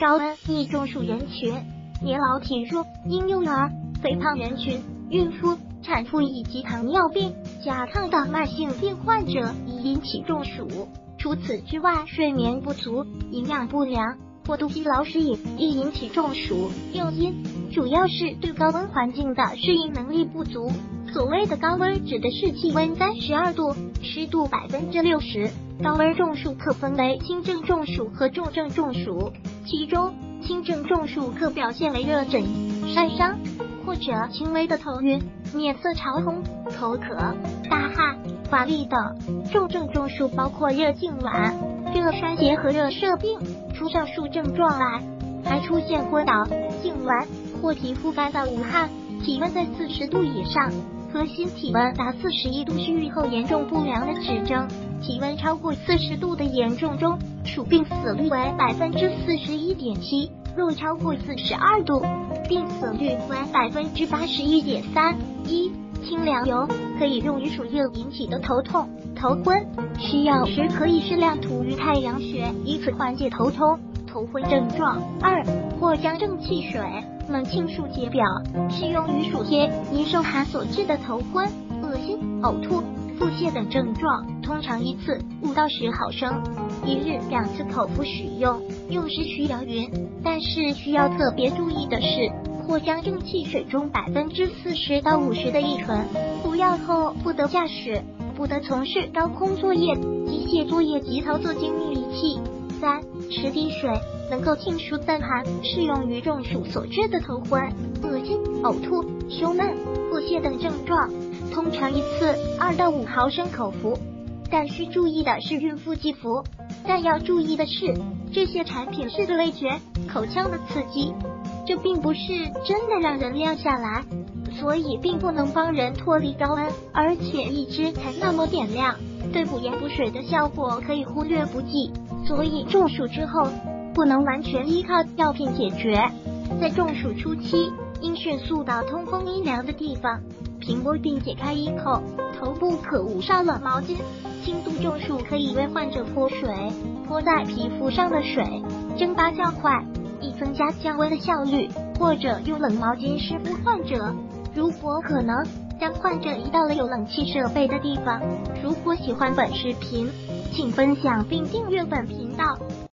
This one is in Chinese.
高温易中暑人群、年老体弱、婴幼儿、肥胖人群、孕妇、产妇以及糖尿病、甲亢等慢性病患者易引起中暑。除此之外，睡眠不足、营养不良、过度疲劳时也易引起中暑。诱因主要是对高温环境的适应能力不足。所谓的高温指的是气温三十二度、湿度百分之六十。高温中暑可分为轻症中暑和重症中暑，其中轻症中暑可表现为热疹、晒伤或者轻微的头晕、面色潮红、口渴、大汗、乏力等；重症中暑包括热痉挛、热衰竭和热射病。除上述症状外，还出现昏倒、痉挛或皮肤干燥无汗、体温在四十度以上。核心体温达四十一度虚预后严重不良的指征，体温超过四十度的严重中暑病死率为百分之四十一点七，若超过四十二度，病死率为百分之八十一点三。一清凉油可以用于暑热引起的头痛、头昏，需要时可以适量涂于太阳穴，以此缓解头痛、头昏症状。二藿香正气水。能清暑解表，适用于暑天因受寒所致的头昏、恶心、呕吐、腹泻等症状。通常一次五到十毫升，一日两次口服使用，用时需摇匀。但是需要特别注意的是，藿香正气水中百分之四十到五十的乙醇，服药后不得驾驶，不得从事高空作业、机械作业及操作精密仪器。十滴水。能够清暑散寒，适用于中暑所致的头昏、恶心、呕吐、胸闷、腹泻等症状。通常一次二到五毫升口服，但需注意的是孕妇忌服。但要注意的是，这些产品是对味觉、口腔的刺激，这并不是真的让人亮下来，所以并不能帮人脱离高温。而且一支才那么点量，对补盐补水的效果可以忽略不计。所以中暑之后。不能完全依靠药品解决，在中暑初期，应迅速到通风阴凉的地方，平摸并解开衣扣，头部可捂上冷毛巾。轻度中暑可以为患者泼水，泼在皮肤上的水蒸发较快，以增加降温的效率，或者用冷毛巾湿敷患者。如果可能，将患者移到了有冷气设备的地方。如果喜欢本视频，请分享并订阅本频道。